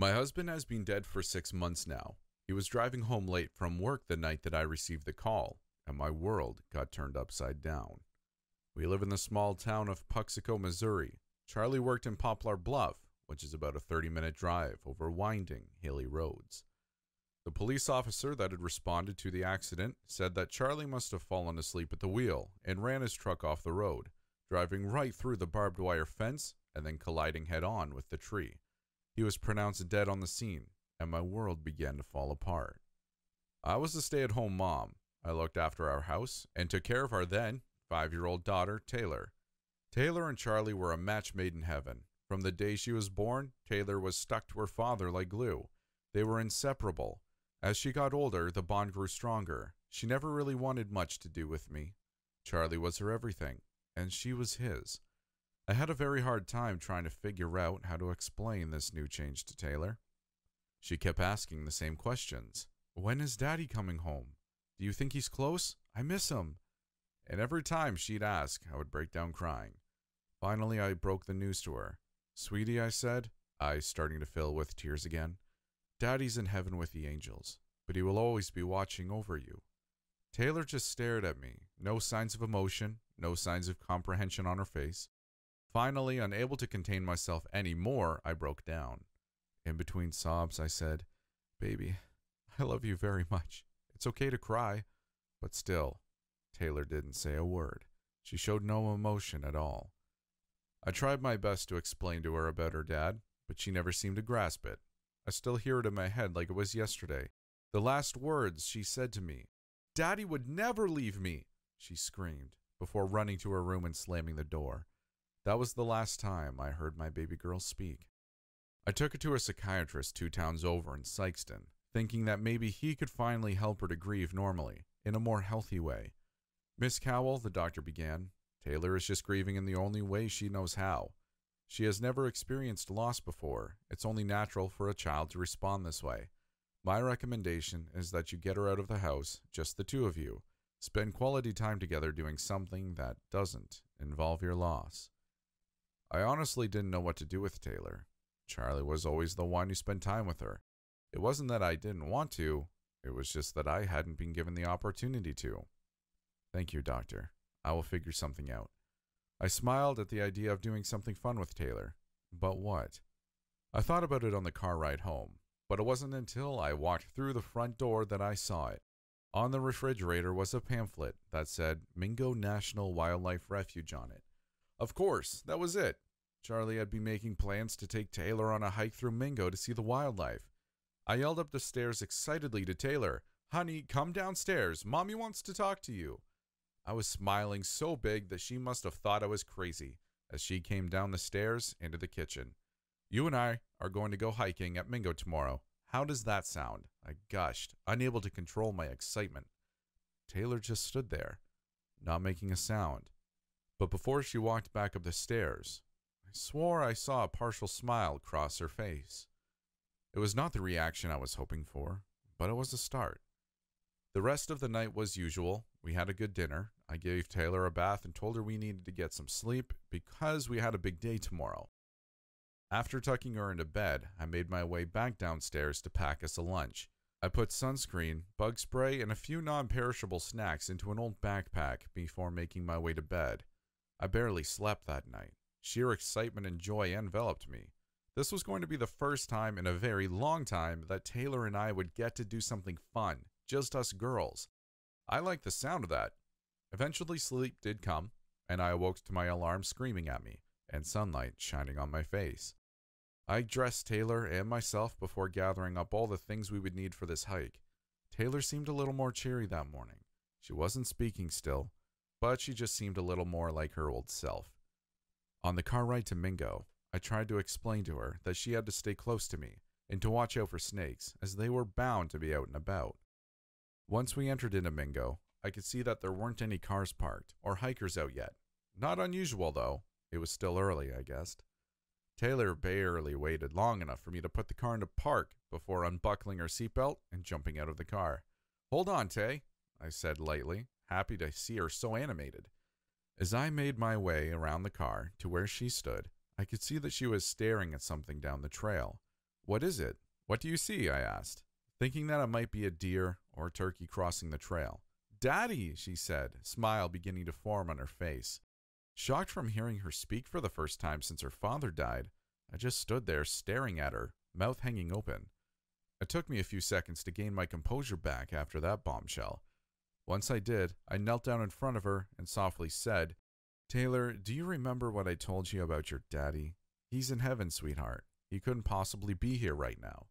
My husband has been dead for six months now. He was driving home late from work the night that I received the call, and my world got turned upside down. We live in the small town of Puxico, Missouri. Charlie worked in Poplar Bluff, which is about a 30 minute drive over winding, hilly roads. The police officer that had responded to the accident said that Charlie must have fallen asleep at the wheel and ran his truck off the road, driving right through the barbed wire fence and then colliding head on with the tree. He was pronounced dead on the scene, and my world began to fall apart. I was a stay at home mom. I looked after our house and took care of our then five year old daughter, Taylor. Taylor and Charlie were a match made in heaven. From the day she was born, Taylor was stuck to her father like glue. They were inseparable. As she got older, the bond grew stronger. She never really wanted much to do with me. Charlie was her everything, and she was his. I had a very hard time trying to figure out how to explain this new change to Taylor. She kept asking the same questions. When is Daddy coming home? Do you think he's close? I miss him. And every time she'd ask, I would break down crying. Finally, I broke the news to her. Sweetie, I said, eyes starting to fill with tears again. Daddy's in heaven with the angels, but he will always be watching over you. Taylor just stared at me, no signs of emotion, no signs of comprehension on her face. Finally, unable to contain myself any more, I broke down. In between sobs, I said, Baby, I love you very much. It's okay to cry. But still, Taylor didn't say a word. She showed no emotion at all. I tried my best to explain to her about her dad, but she never seemed to grasp it. I still hear it in my head like it was yesterday. The last words she said to me Daddy would never leave me, she screamed, before running to her room and slamming the door. That was the last time I heard my baby girl speak. I took her to a psychiatrist two towns over in Sikeston, thinking that maybe he could finally help her to grieve normally, in a more healthy way. Miss Cowell, the doctor began, Taylor is just grieving in the only way she knows how. She has never experienced loss before. It's only natural for a child to respond this way. My recommendation is that you get her out of the house, just the two of you. Spend quality time together doing something that doesn't involve your loss. I honestly didn't know what to do with Taylor. Charlie was always the one who spent time with her. It wasn't that I didn't want to, it was just that I hadn't been given the opportunity to. Thank you, Doctor. I will figure something out. I smiled at the idea of doing something fun with Taylor. But what? I thought about it on the car ride home, but it wasn't until I walked through the front door that I saw it. On the refrigerator was a pamphlet that said Mingo National Wildlife Refuge on it. Of course, that was it. Charlie had been making plans to take Taylor on a hike through Mingo to see the wildlife. I yelled up the stairs excitedly to Taylor, Honey, come downstairs. Mommy wants to talk to you. I was smiling so big that she must have thought I was crazy as she came down the stairs into the kitchen. You and I are going to go hiking at Mingo tomorrow. How does that sound? I gushed, unable to control my excitement. Taylor just stood there, not making a sound. But before she walked back up the stairs, I swore I saw a partial smile cross her face. It was not the reaction I was hoping for, but it was a start. The rest of the night was usual. We had a good dinner. I gave Taylor a bath and told her we needed to get some sleep because we had a big day tomorrow. After tucking her into bed, I made my way back downstairs to pack us a lunch. I put sunscreen, bug spray, and a few non perishable snacks into an old backpack before making my way to bed. I barely slept that night. Sheer excitement and joy enveloped me. This was going to be the first time in a very long time that Taylor and I would get to do something fun, just us girls. I liked the sound of that, Eventually, sleep did come, and I awoke to my alarm screaming at me and sunlight shining on my face. I dressed Taylor and myself before gathering up all the things we would need for this hike. Taylor seemed a little more cheery that morning. She wasn't speaking still, but she just seemed a little more like her old self. On the car ride to Mingo, I tried to explain to her that she had to stay close to me and to watch out for snakes, as they were bound to be out and about. Once we entered into Mingo, I could see that there weren't any cars parked or hikers out yet. Not unusual, though. It was still early, I guessed. Taylor barely waited long enough for me to put the car into park before unbuckling her seatbelt and jumping out of the car. Hold on, Tay, I said lightly, happy to see her so animated. As I made my way around the car to where she stood, I could see that she was staring at something down the trail. What is it? What do you see? I asked, thinking that it might be a deer or a turkey crossing the trail. Daddy, she said, smile beginning to form on her face. Shocked from hearing her speak for the first time since her father died, I just stood there staring at her, mouth hanging open. It took me a few seconds to gain my composure back after that bombshell. Once I did, I knelt down in front of her and softly said, Taylor, do you remember what I told you about your daddy? He's in heaven, sweetheart. He couldn't possibly be here right now.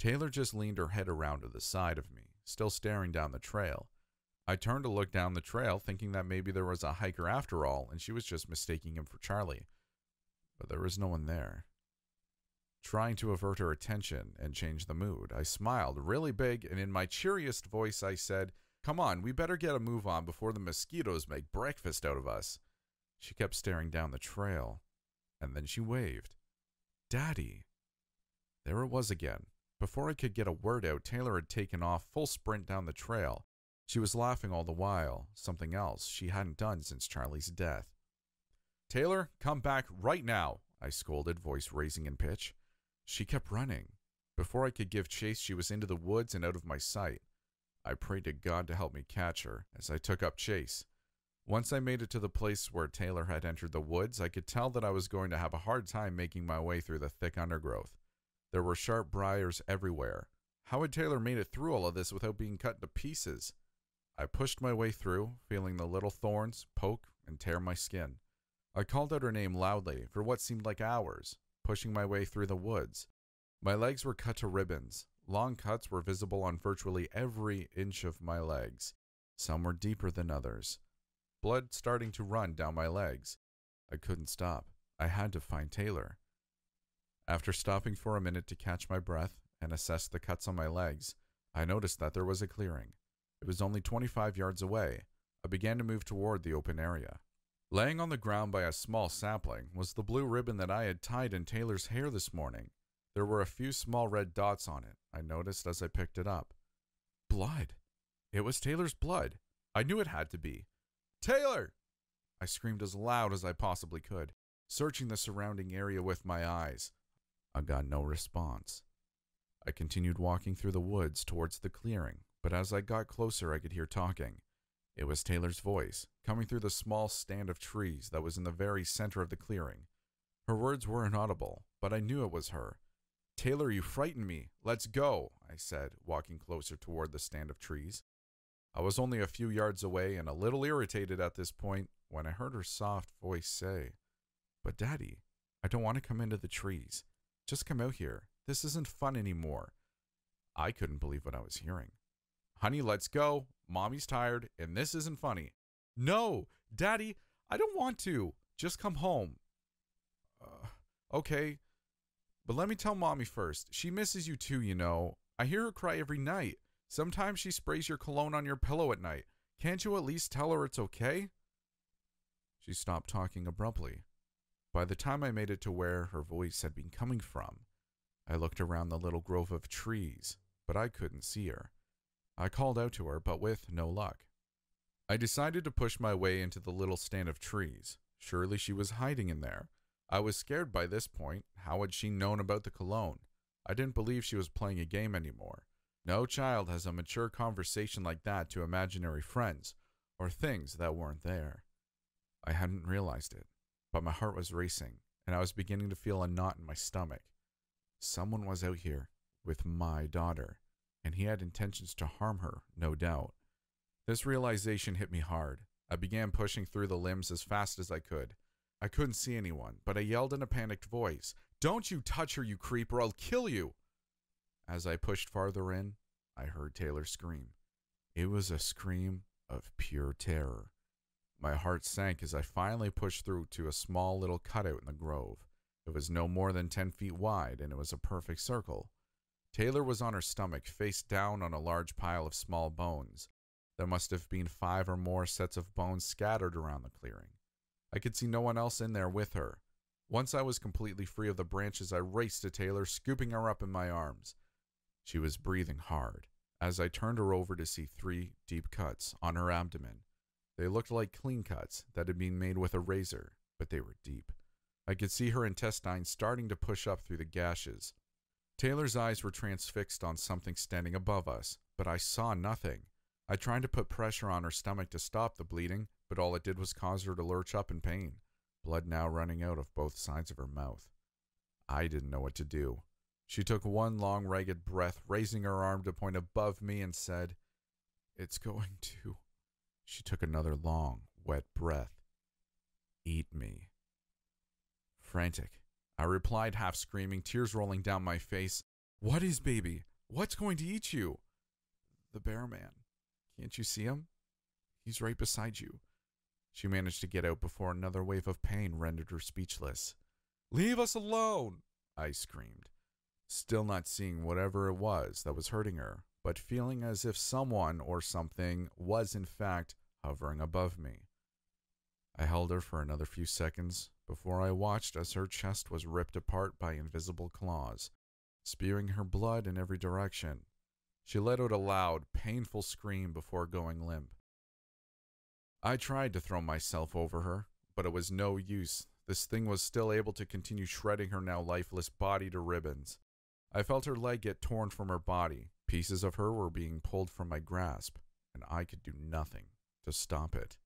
Taylor just leaned her head around to the side of me, still staring down the trail. I turned to look down the trail, thinking that maybe there was a hiker after all, and she was just mistaking him for Charlie. But there was no one there. Trying to avert her attention and change the mood, I smiled really big, and in my cheeriest voice, I said, Come on, we better get a move on before the mosquitoes make breakfast out of us. She kept staring down the trail, and then she waved. Daddy. There it was again. Before I could get a word out, Taylor had taken off full sprint down the trail. She was laughing all the while, something else she hadn't done since Charlie's death. Taylor, come back right now, I scolded, voice raising in pitch. She kept running. Before I could give chase, she was into the woods and out of my sight. I prayed to God to help me catch her as I took up chase. Once I made it to the place where Taylor had entered the woods, I could tell that I was going to have a hard time making my way through the thick undergrowth. There were sharp briars everywhere. How had Taylor made it through all of this without being cut to pieces? I pushed my way through, feeling the little thorns poke and tear my skin. I called out her name loudly for what seemed like hours, pushing my way through the woods. My legs were cut to ribbons. Long cuts were visible on virtually every inch of my legs. Some were deeper than others. Blood starting to run down my legs. I couldn't stop. I had to find Taylor. After stopping for a minute to catch my breath and assess the cuts on my legs, I noticed that there was a clearing. It was only 25 yards away. I began to move toward the open area. Laying on the ground by a small sapling was the blue ribbon that I had tied in Taylor's hair this morning. There were a few small red dots on it, I noticed as I picked it up. Blood. It was Taylor's blood. I knew it had to be. Taylor! I screamed as loud as I possibly could, searching the surrounding area with my eyes. I got no response. I continued walking through the woods towards the clearing, but as I got closer, I could hear talking. It was Taylor's voice, coming through the small stand of trees that was in the very center of the clearing. Her words were inaudible, but I knew it was her. Taylor, you frighten me. Let's go, I said, walking closer toward the stand of trees. I was only a few yards away and a little irritated at this point when I heard her soft voice say, But, Daddy, I don't want to come into the trees. Just come out here. This isn't fun anymore. I couldn't believe what I was hearing. Honey, let's go. Mommy's tired, and this isn't funny. No, Daddy, I don't want to. Just come home. Uh, okay, but let me tell Mommy first. She misses you too, you know. I hear her cry every night. Sometimes she sprays your cologne on your pillow at night. Can't you at least tell her it's okay? She stopped talking abruptly. By the time I made it to where her voice had been coming from, I looked around the little grove of trees, but I couldn't see her. I called out to her, but with no luck. I decided to push my way into the little stand of trees. Surely she was hiding in there. I was scared by this point. How had she known about the cologne? I didn't believe she was playing a game anymore. No child has a mature conversation like that to imaginary friends or things that weren't there. I hadn't realized it, but my heart was racing and I was beginning to feel a knot in my stomach. Someone was out here with my daughter, and he had intentions to harm her, no doubt. This realization hit me hard. I began pushing through the limbs as fast as I could. I couldn't see anyone, but I yelled in a panicked voice, Don't you touch her, you creep, or I'll kill you! As I pushed farther in, I heard Taylor scream. It was a scream of pure terror. My heart sank as I finally pushed through to a small little cutout in the grove. It was no more than 10 feet wide, and it was a perfect circle. Taylor was on her stomach, face down on a large pile of small bones. There must have been five or more sets of bones scattered around the clearing. I could see no one else in there with her. Once I was completely free of the branches, I raced to Taylor, scooping her up in my arms. She was breathing hard as I turned her over to see three deep cuts on her abdomen. They looked like clean cuts that had been made with a razor, but they were deep. I could see her intestines starting to push up through the gashes. Taylor's eyes were transfixed on something standing above us, but I saw nothing. I tried to put pressure on her stomach to stop the bleeding, but all it did was cause her to lurch up in pain, blood now running out of both sides of her mouth. I didn't know what to do. She took one long, ragged breath, raising her arm to point above me, and said, It's going to. She took another long, wet breath. Eat me. Frantic, I replied, half screaming, tears rolling down my face. What is, baby? What's going to eat you? The bear man. Can't you see him? He's right beside you. She managed to get out before another wave of pain rendered her speechless. Leave us alone! I screamed, still not seeing whatever it was that was hurting her, but feeling as if someone or something was in fact hovering above me. I held her for another few seconds before I watched as her chest was ripped apart by invisible claws, spewing her blood in every direction. She let out a loud, painful scream before going limp. I tried to throw myself over her, but it was no use. This thing was still able to continue shredding her now lifeless body to ribbons. I felt her leg get torn from her body. Pieces of her were being pulled from my grasp, and I could do nothing to stop it.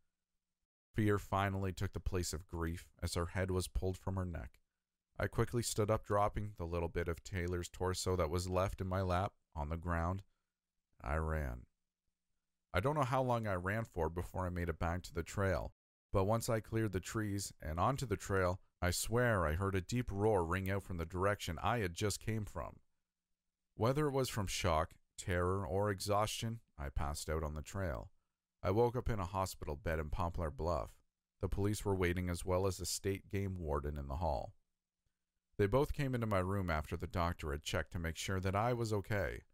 Fear finally took the place of grief as her head was pulled from her neck. I quickly stood up, dropping the little bit of Taylor's torso that was left in my lap on the ground. I ran. I don't know how long I ran for before I made it back to the trail, but once I cleared the trees and onto the trail, I swear I heard a deep roar ring out from the direction I had just came from. Whether it was from shock, terror, or exhaustion, I passed out on the trail. I woke up in a hospital bed in Poplar Bluff. The police were waiting as well as a state game warden in the hall. They both came into my room after the doctor had checked to make sure that I was okay.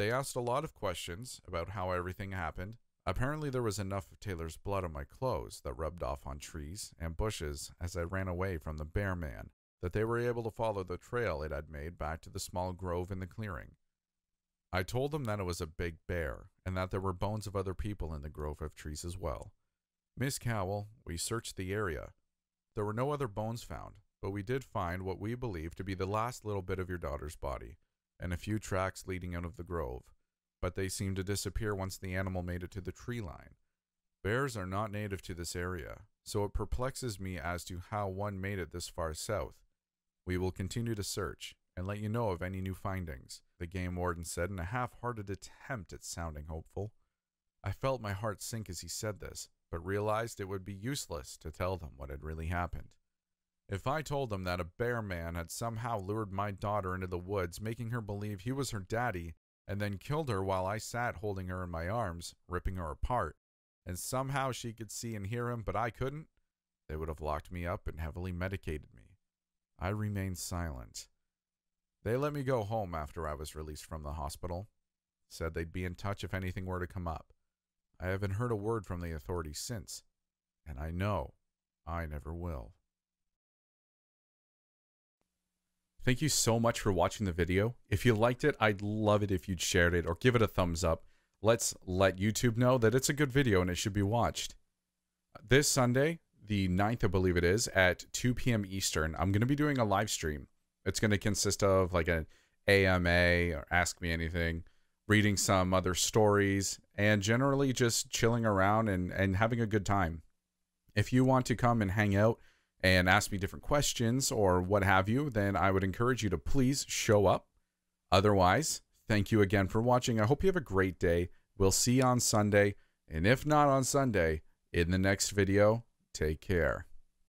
They asked a lot of questions about how everything happened. Apparently, there was enough of Taylor's blood on my clothes that rubbed off on trees and bushes as I ran away from the bear man that they were able to follow the trail it had made back to the small grove in the clearing. I told them that it was a big bear and that there were bones of other people in the grove of trees as well. Miss Cowell, we searched the area. There were no other bones found, but we did find what we believe to be the last little bit of your daughter's body, and a few tracks leading out of the grove, but they seemed to disappear once the animal made it to the tree line. Bears are not native to this area, so it perplexes me as to how one made it this far south. We will continue to search and let you know of any new findings, the game warden said in a half hearted attempt at sounding hopeful. I felt my heart sink as he said this, but realized it would be useless to tell them what had really happened. If I told them that a bear man had somehow lured my daughter into the woods, making her believe he was her daddy, and then killed her while I sat holding her in my arms, ripping her apart, and somehow she could see and hear him, but I couldn't, they would have locked me up and heavily medicated me. I remained silent. They let me go home after I was released from the hospital. Said they'd be in touch if anything were to come up. I haven't heard a word from the authorities since, and I know I never will. Thank you so much for watching the video. If you liked it, I'd love it if you'd shared it or give it a thumbs up. Let's let YouTube know that it's a good video and it should be watched. This Sunday, the 9th, I believe it is, at 2 p.m. Eastern, I'm going to be doing a live stream. It's going to consist of like an AMA or Ask Me Anything, reading some other stories, and generally just chilling around and, and having a good time. If you want to come and hang out, and ask me different questions or what have you, then I would encourage you to please show up. Otherwise, thank you again for watching. I hope you have a great day. We'll see you on Sunday. And if not on Sunday, in the next video, take care.